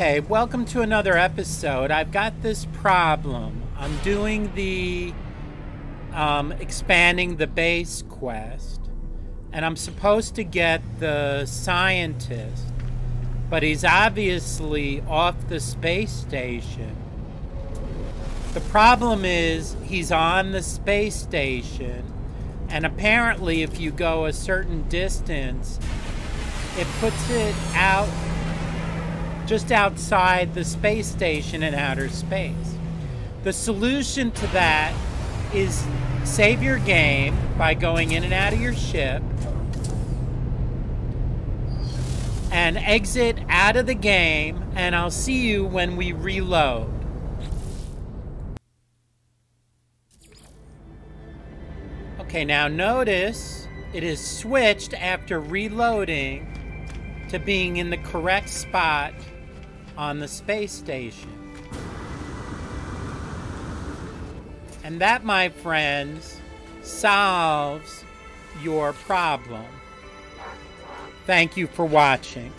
Okay, welcome to another episode. I've got this problem. I'm doing the um, expanding the base quest, and I'm supposed to get the scientist, but he's obviously off the space station. The problem is he's on the space station, and apparently, if you go a certain distance, it puts it out just outside the space station in outer space. The solution to that is save your game by going in and out of your ship and exit out of the game, and I'll see you when we reload. Okay, now notice it is switched after reloading to being in the correct spot on the space station. And that, my friends, solves your problem. Thank you for watching.